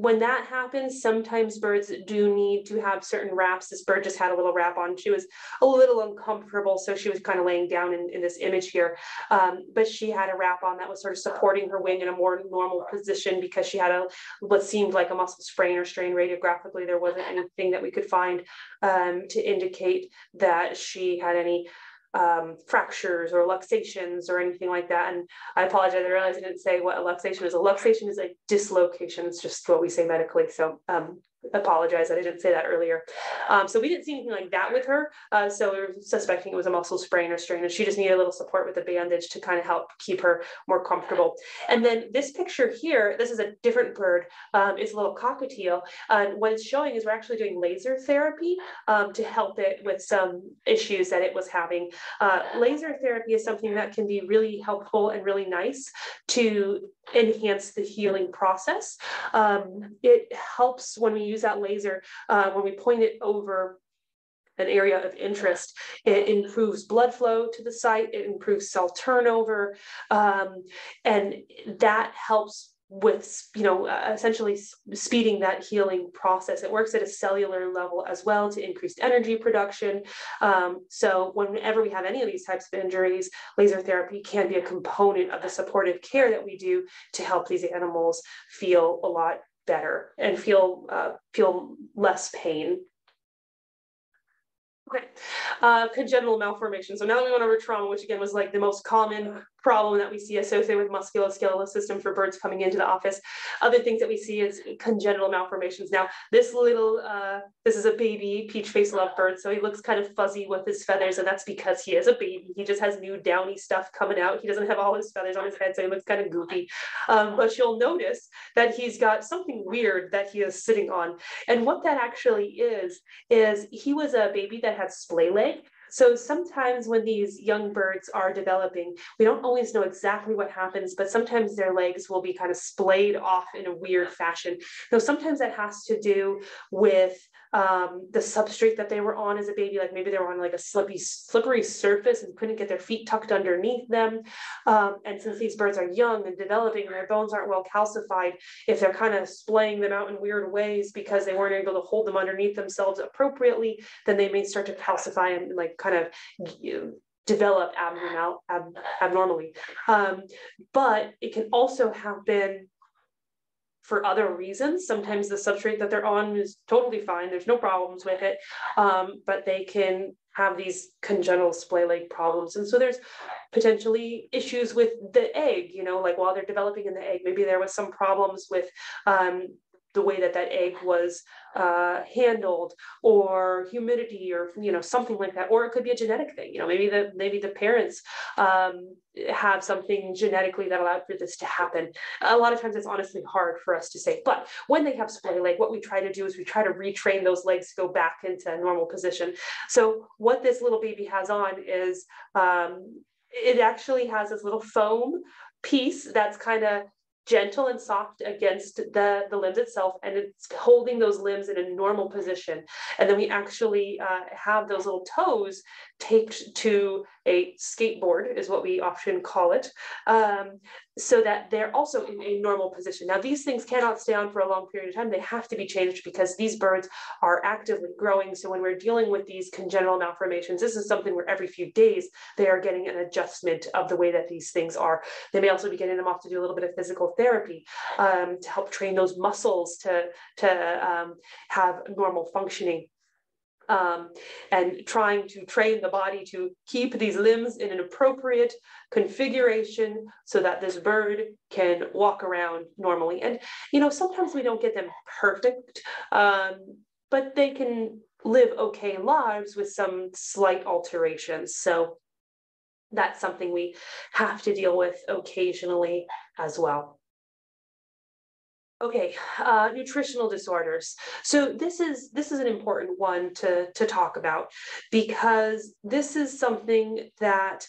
when that happens, sometimes birds do need to have certain wraps. This bird just had a little wrap on. She was a little uncomfortable, so she was kind of laying down in, in this image here. Um, but she had a wrap on that was sort of supporting her wing in a more normal position because she had a what seemed like a muscle sprain or strain radiographically. There wasn't anything that we could find um, to indicate that she had any um, fractures or luxations or anything like that. And I apologize, I realized I didn't say what a luxation is. A luxation is a dislocation. It's just what we say medically. So um, apologize that I didn't say that earlier. Um, so we didn't see anything like that with her. Uh, so we were suspecting it was a muscle sprain or strain, and she just needed a little support with a bandage to kind of help keep her more comfortable. And then this picture here, this is a different bird. Um, it's a little cockatiel. And what it's showing is we're actually doing laser therapy um, to help it with some issues that it was having. Uh, laser therapy is something that can be really helpful and really nice to enhance the healing process. Um, it helps when we use that laser, uh, when we point it over an area of interest. It improves blood flow to the site, it improves cell turnover, um, and that helps with you know uh, essentially speeding that healing process it works at a cellular level as well to increase energy production um, so whenever we have any of these types of injuries laser therapy can be a component of the supportive care that we do to help these animals feel a lot better and feel uh, feel less pain Okay, uh, congenital malformation. So now that we went over trauma, which again was like the most common problem that we see associated with musculoskeletal system for birds coming into the office. Other things that we see is congenital malformations. Now, this little, uh, this is a baby peach face lovebird, so he looks kind of fuzzy with his feathers, and that's because he is a baby. He just has new downy stuff coming out. He doesn't have all his feathers on his head, so he looks kind of goofy. Um, but you'll notice that he's got something weird that he is sitting on. And what that actually is, is he was a baby that had splay leg. So sometimes when these young birds are developing, we don't always know exactly what happens, but sometimes their legs will be kind of splayed off in a weird fashion. Now, sometimes that has to do with um, the substrate that they were on as a baby, like maybe they were on like a slippery, slippery surface and couldn't get their feet tucked underneath them. Um, and since these birds are young and developing their bones aren't well calcified, if they're kind of splaying them out in weird ways because they weren't able to hold them underneath themselves appropriately, then they may start to calcify and like kind of you develop abnormal, ab, abnormally. Um, but it can also happen for other reasons. Sometimes the substrate that they're on is totally fine. There's no problems with it, um, but they can have these congenital splay leg problems. And so there's potentially issues with the egg, you know, like while they're developing in the egg, maybe there was some problems with um, the way that that egg was uh, handled or humidity or you know something like that or it could be a genetic thing you know maybe the maybe the parents um, have something genetically that allowed for this to happen. A lot of times it's honestly hard for us to say but when they have splay leg what we try to do is we try to retrain those legs to go back into normal position. So what this little baby has on is um, it actually has this little foam piece that's kind of gentle and soft against the, the limbs itself and it's holding those limbs in a normal position. And then we actually uh, have those little toes taped to a skateboard is what we often call it, um, so that they're also in a normal position. Now, these things cannot stay on for a long period of time. They have to be changed because these birds are actively growing. So when we're dealing with these congenital malformations, this is something where every few days they are getting an adjustment of the way that these things are. They may also be getting them off to do a little bit of physical therapy um, to help train those muscles to, to um, have normal functioning um, and trying to train the body to keep these limbs in an appropriate configuration so that this bird can walk around normally. And, you know, sometimes we don't get them perfect, um, but they can live okay lives with some slight alterations. So that's something we have to deal with occasionally as well. Okay, uh, nutritional disorders. So this is this is an important one to to talk about because this is something that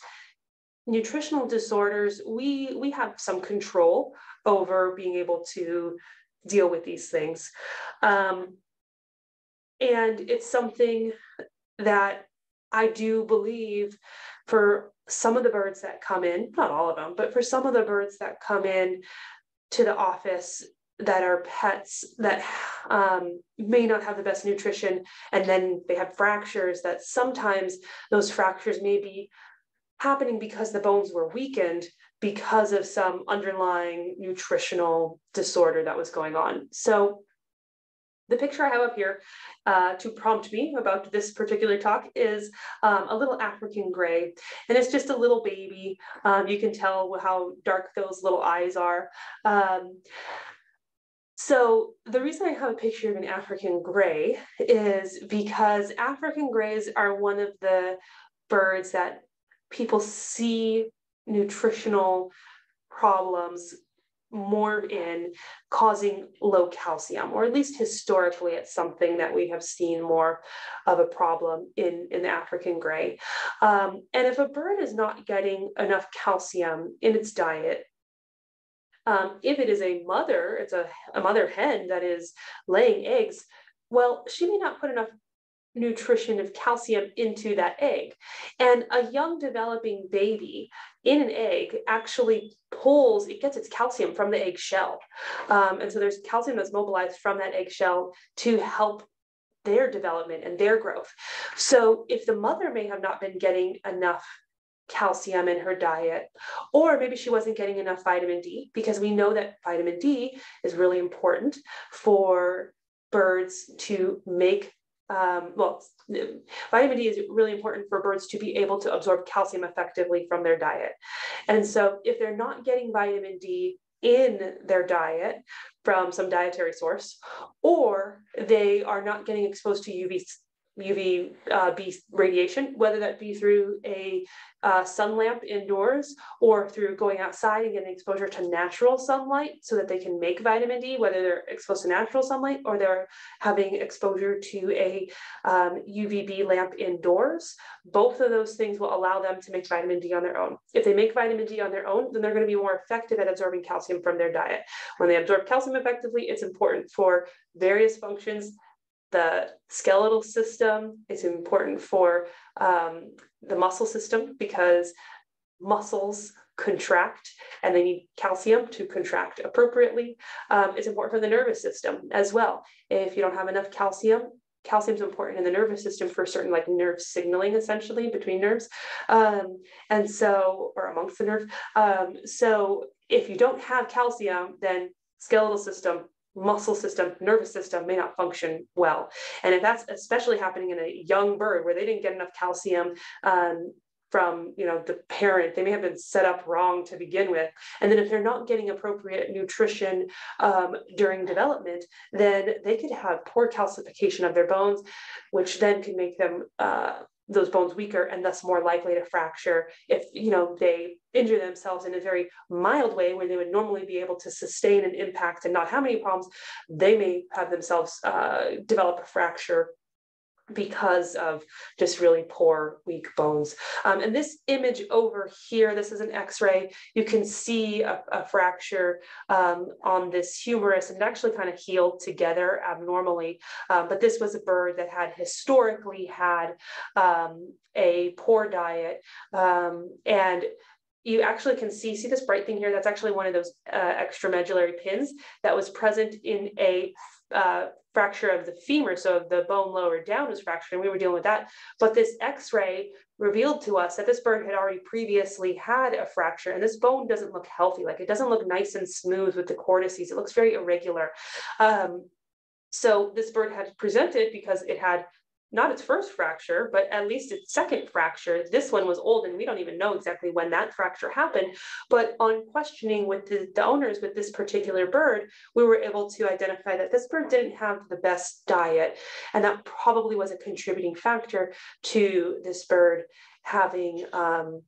nutritional disorders we we have some control over being able to deal with these things, um, and it's something that I do believe for some of the birds that come in, not all of them, but for some of the birds that come in to the office that are pets that um, may not have the best nutrition and then they have fractures that sometimes those fractures may be happening because the bones were weakened because of some underlying nutritional disorder that was going on so the picture I have up here uh, to prompt me about this particular talk is um, a little African gray, and it's just a little baby. Um, you can tell how dark those little eyes are. Um, so the reason I have a picture of an African gray is because African grays are one of the birds that people see nutritional problems more in causing low calcium, or at least historically, it's something that we have seen more of a problem in, in the African gray. Um, and if a bird is not getting enough calcium in its diet, um, if it is a mother, it's a, a mother hen that is laying eggs, well, she may not put enough nutrition of calcium into that egg. And a young developing baby in an egg actually pulls, it gets its calcium from the egg shell. Um, and so there's calcium that's mobilized from that egg shell to help their development and their growth. So if the mother may have not been getting enough calcium in her diet, or maybe she wasn't getting enough vitamin D because we know that vitamin D is really important for birds to make. Um, well, vitamin D is really important for birds to be able to absorb calcium effectively from their diet. And so, if they're not getting vitamin D in their diet from some dietary source, or they are not getting exposed to UV UV uh, radiation, whether that be through a uh, sun lamp indoors or through going outside and getting exposure to natural sunlight so that they can make vitamin D, whether they're exposed to natural sunlight or they're having exposure to a um, UVB lamp indoors. Both of those things will allow them to make vitamin D on their own. If they make vitamin D on their own, then they're going to be more effective at absorbing calcium from their diet. When they absorb calcium effectively, it's important for various functions the skeletal system. It's important for um, the muscle system because muscles contract and they need calcium to contract appropriately. Um, it's important for the nervous system as well. If you don't have enough calcium, calcium is important in the nervous system for certain like nerve signaling essentially between nerves. Um, and so, or amongst the nerve. Um, so if you don't have calcium, then skeletal system, muscle system, nervous system may not function well. And if that's especially happening in a young bird where they didn't get enough calcium um, from you know the parent they may have been set up wrong to begin with and then if they're not getting appropriate nutrition um, during development then they could have poor calcification of their bones which then can make them uh, those bones weaker and thus more likely to fracture if you know they injure themselves in a very mild way where they would normally be able to sustain an impact and not have any problems they may have themselves uh, develop a fracture because of just really poor, weak bones. Um, and this image over here, this is an x-ray, you can see a, a fracture um, on this humerus and it actually kind of healed together abnormally. Um, but this was a bird that had historically had um, a poor diet um, and you actually can see, see this bright thing here? That's actually one of those uh, extramedullary pins that was present in a uh, fracture of the femur, so the bone lower down was fractured, and we were dealing with that. But this X-ray revealed to us that this bird had already previously had a fracture, and this bone doesn't look healthy. Like it doesn't look nice and smooth with the cortices. It looks very irregular. Um, so this bird had presented because it had not its first fracture, but at least its second fracture. This one was old, and we don't even know exactly when that fracture happened. But on questioning with the, the, owners with this particular bird, we were able to identify that this bird didn't have the best diet, and that probably was a contributing factor to this bird having um,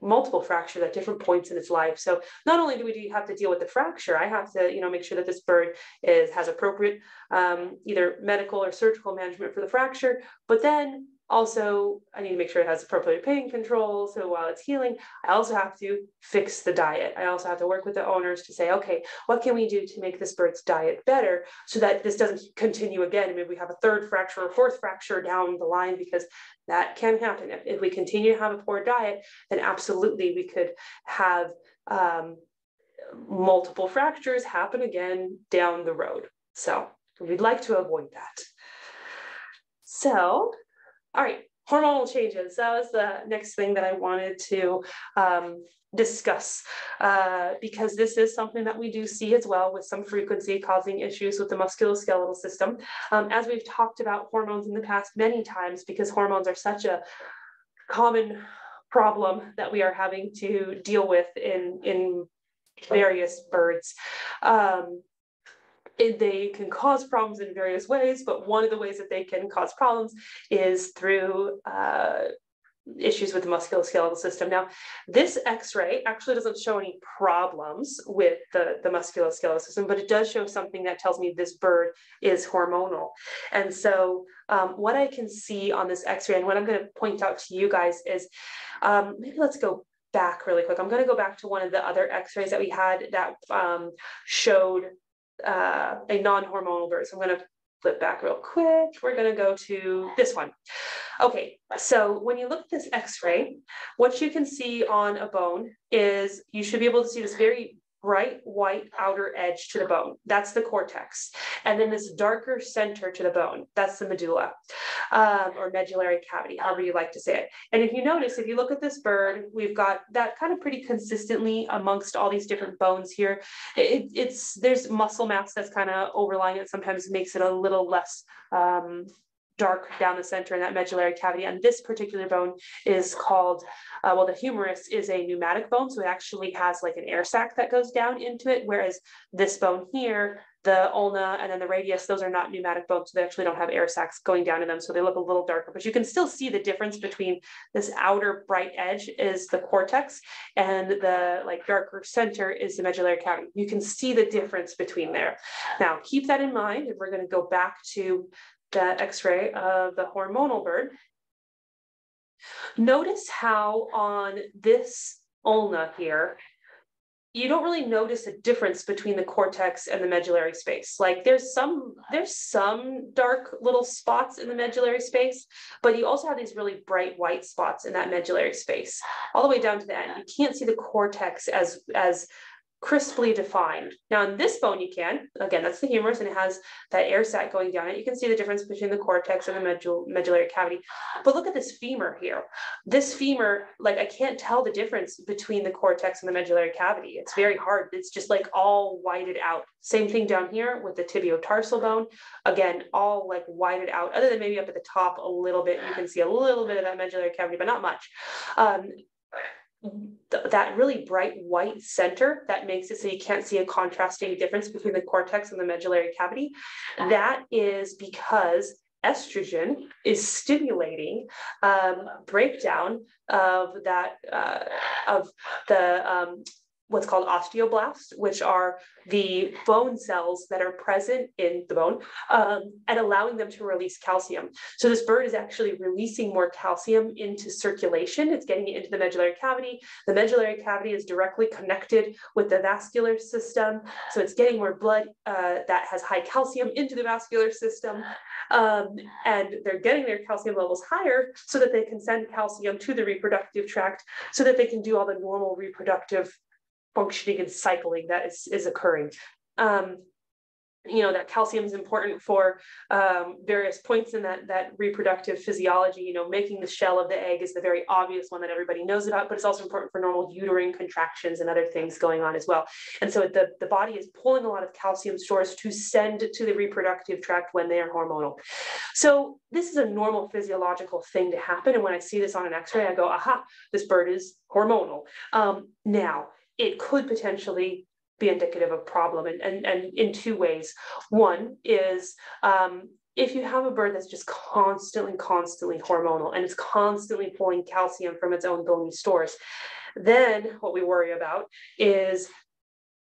multiple fractures at different points in its life. So not only do we have to deal with the fracture, I have to, you know, make sure that this bird is has appropriate um, either medical or surgical management for the fracture, but then also, I need to make sure it has appropriate pain control. So while it's healing, I also have to fix the diet. I also have to work with the owners to say, okay, what can we do to make this bird's diet better so that this doesn't continue again? Maybe we have a third fracture or fourth fracture down the line because that can happen. If, if we continue to have a poor diet, then absolutely we could have um, multiple fractures happen again down the road. So we'd like to avoid that. So all right, hormonal changes. That was the next thing that I wanted to um, discuss uh, because this is something that we do see as well with some frequency causing issues with the musculoskeletal system. Um, as we've talked about hormones in the past many times, because hormones are such a common problem that we are having to deal with in, in various birds. Um, it, they can cause problems in various ways, but one of the ways that they can cause problems is through uh, issues with the musculoskeletal system. Now, this x-ray actually doesn't show any problems with the, the musculoskeletal system, but it does show something that tells me this bird is hormonal. And so um, what I can see on this x-ray and what I'm gonna point out to you guys is, um, maybe let's go back really quick. I'm gonna go back to one of the other x-rays that we had that um, showed uh, a non-hormonal bird. So I'm going to flip back real quick. We're going to go to this one. Okay, so when you look at this x-ray, what you can see on a bone is you should be able to see this very bright white outer edge to the bone. That's the cortex. And then this darker center to the bone. That's the medulla um, or medullary cavity, however you like to say it. And if you notice, if you look at this bird, we've got that kind of pretty consistently amongst all these different bones here. It, it's There's muscle mass that's kind of overlying it. Sometimes makes it a little less um, dark down the center in that medullary cavity. And this particular bone is called, uh, well, the humerus is a pneumatic bone. So it actually has like an air sac that goes down into it. Whereas this bone here, the ulna and then the radius, those are not pneumatic bones. So they actually don't have air sacs going down in them. So they look a little darker, but you can still see the difference between this outer bright edge is the cortex and the like darker center is the medullary cavity. You can see the difference between there. Now keep that in mind. If we're gonna go back to that x-ray of the hormonal bird. Notice how on this ulna here, you don't really notice a difference between the cortex and the medullary space. Like there's some there's some dark little spots in the medullary space, but you also have these really bright white spots in that medullary space, all the way down to the end. You can't see the cortex as as crisply defined. Now in this bone you can, again, that's the humerus and it has that air sac going down it. You can see the difference between the cortex and the medull medullary cavity. But look at this femur here. This femur, like I can't tell the difference between the cortex and the medullary cavity. It's very hard. It's just like all whited out. Same thing down here with the tibiotarsal bone. Again, all like whited out, other than maybe up at the top a little bit, you can see a little bit of that medullary cavity, but not much. Um, th that really bright white center that makes it so you can't see a contrasting difference between the cortex and the medullary cavity. That is because estrogen is stimulating um, breakdown of that uh, of the um, what's called osteoblasts, which are the bone cells that are present in the bone um, and allowing them to release calcium. So this bird is actually releasing more calcium into circulation. It's getting it into the medullary cavity. The medullary cavity is directly connected with the vascular system. So it's getting more blood uh, that has high calcium into the vascular system. Um, and they're getting their calcium levels higher so that they can send calcium to the reproductive tract so that they can do all the normal reproductive functioning and cycling that is, is occurring. Um, you know that calcium is important for um, various points in that that reproductive physiology. You know making the shell of the egg is the very obvious one that everybody knows about but it's also important for normal uterine contractions and other things going on as well. And so the, the body is pulling a lot of calcium stores to send to the reproductive tract when they are hormonal. So this is a normal physiological thing to happen. And when i see this on an x-ray i go aha this bird is hormonal. Um, now it could potentially be indicative of problem and, and, and in two ways. One is um, if you have a bird that's just constantly, constantly hormonal and it's constantly pulling calcium from its own bony stores, then what we worry about is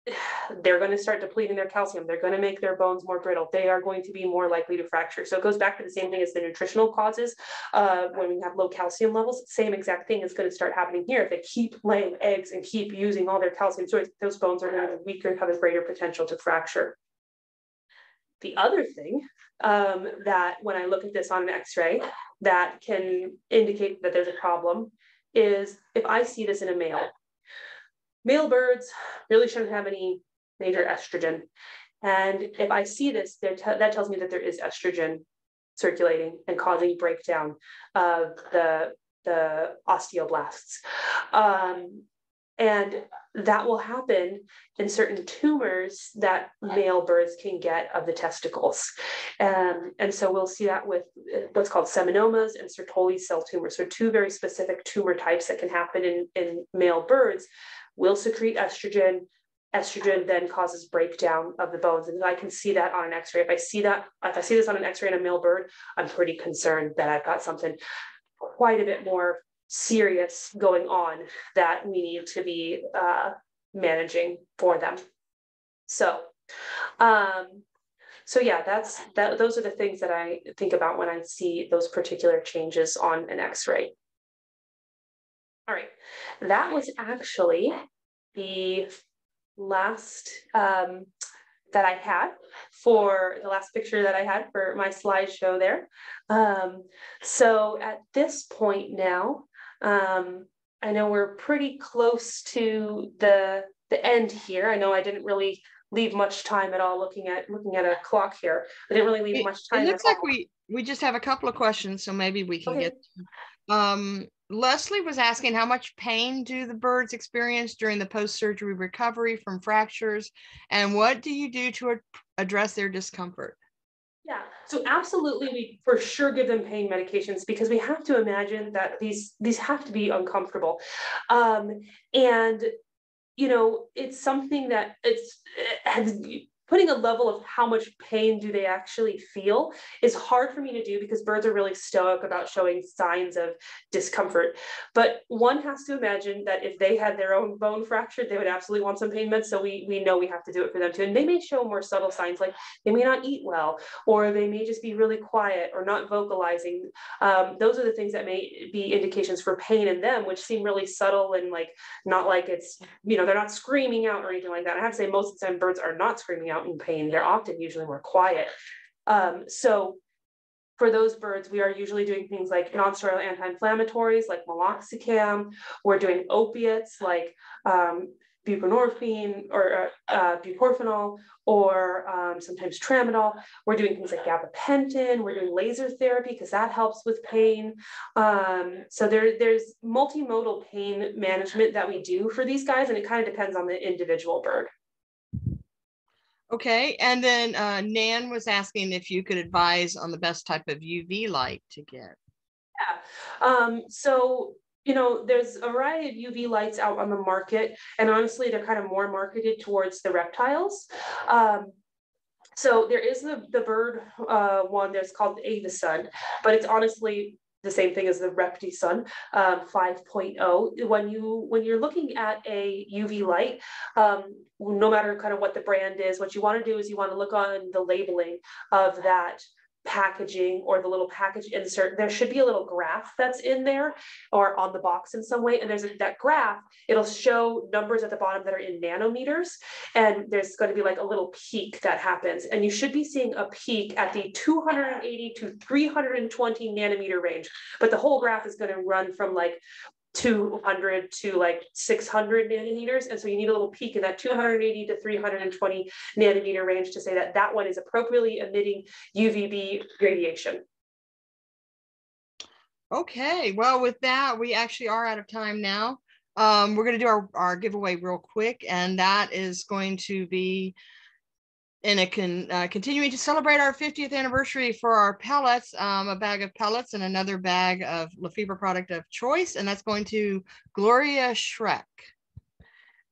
they're going to start depleting their calcium. They're going to make their bones more brittle. They are going to be more likely to fracture. So it goes back to the same thing as the nutritional causes. Uh, when we have low calcium levels, same exact thing is going to start happening here. If they keep laying eggs and keep using all their calcium sources, those bones are going to be weaker and have a greater potential to fracture. The other thing um, that when I look at this on an x-ray that can indicate that there's a problem is if I see this in a male, Male birds really shouldn't have any major estrogen. And if I see this, that tells me that there is estrogen circulating and causing breakdown of the, the osteoblasts. Um, and that will happen in certain tumors that male birds can get of the testicles. Um, and so we'll see that with uh, what's called seminomas and Sertoli cell tumors. So two very specific tumor types that can happen in, in male birds will secrete estrogen. Estrogen then causes breakdown of the bones. And I can see that on an x-ray. If I see that, if I see this on an x-ray in a male bird, I'm pretty concerned that I've got something quite a bit more serious going on that we need to be uh, managing for them. So, um, so yeah, that's that. Those are the things that I think about when I see those particular changes on an X-ray. All right, that was actually the last um, that I had for the last picture that I had for my slideshow there. Um, so at this point now, um, I know we're pretty close to the the end here. I know I didn't really leave much time at all looking at looking at a clock here. I didn't really leave it, much time. It looks like we we just have a couple of questions, so maybe we can okay. get. Um, Leslie was asking how much pain do the birds experience during the post-surgery recovery from fractures and what do you do to address their discomfort? Yeah, so absolutely, we for sure give them pain medications because we have to imagine that these these have to be uncomfortable, um, and you know it's something that it's it has putting a level of how much pain do they actually feel is hard for me to do because birds are really stoic about showing signs of discomfort. But one has to imagine that if they had their own bone fractured, they would absolutely want some pain meds. So we, we know we have to do it for them too. And they may show more subtle signs like they may not eat well, or they may just be really quiet or not vocalizing. Um, those are the things that may be indications for pain in them, which seem really subtle and like not like it's, you know, they're not screaming out or anything like that. I have to say most of the time birds are not screaming out out in pain. They're often usually more quiet. Um, so for those birds, we are usually doing things like non-steroidal anti-inflammatories like meloxicam. We're doing opiates like um, buprenorphine or uh, uh, or um, sometimes tramadol. We're doing things like gabapentin. We're doing laser therapy because that helps with pain. Um, so there, there's multimodal pain management that we do for these guys, and it kind of depends on the individual bird. Okay, and then uh, Nan was asking if you could advise on the best type of UV light to get. Yeah, um, so you know, there's a variety of UV lights out on the market, and honestly, they're kind of more marketed towards the reptiles. Um, so there is the, the bird uh, one that's called the Avisun, but it's honestly the same thing as the Reptisun um, 5.0. When you when you're looking at a UV light, um, no matter kind of what the brand is, what you want to do is you want to look on the labeling of that packaging or the little package insert, there should be a little graph that's in there or on the box in some way. And there's a, that graph, it'll show numbers at the bottom that are in nanometers. And there's going to be like a little peak that happens. And you should be seeing a peak at the 280 to 320 nanometer range. But the whole graph is going to run from like 200 to like 600 nanometers. And so you need a little peak in that 280 to 320 nanometer range to say that that one is appropriately emitting UVB radiation. Okay, well, with that, we actually are out of time now. Um, we're going to do our, our giveaway real quick, and that is going to be in a con, uh, continuing to celebrate our 50th anniversary for our pellets, um, a bag of pellets and another bag of Lafeber product of choice, and that's going to Gloria Schreck.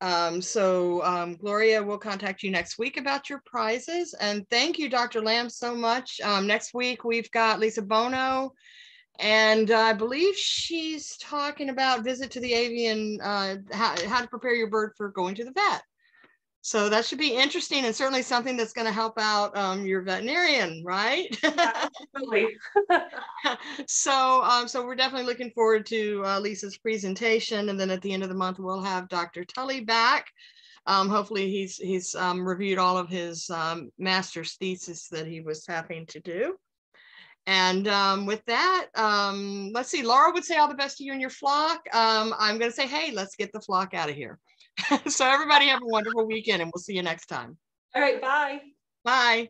Um, so um, Gloria will contact you next week about your prizes. And thank you, Dr. Lamb, so much. Um, next week, we've got Lisa Bono, and I believe she's talking about visit to the avian, uh, how, how to prepare your bird for going to the vet. So that should be interesting and certainly something that's going to help out um, your veterinarian, right? Absolutely. so, um, so we're definitely looking forward to uh, Lisa's presentation, and then at the end of the month we'll have Dr. Tully back. Um, hopefully, he's he's um, reviewed all of his um, master's thesis that he was having to do. And um, with that, um, let's see. Laura would say all the best to you and your flock. Um, I'm going to say, hey, let's get the flock out of here. so everybody have a wonderful weekend, and we'll see you next time. All right, bye. Bye.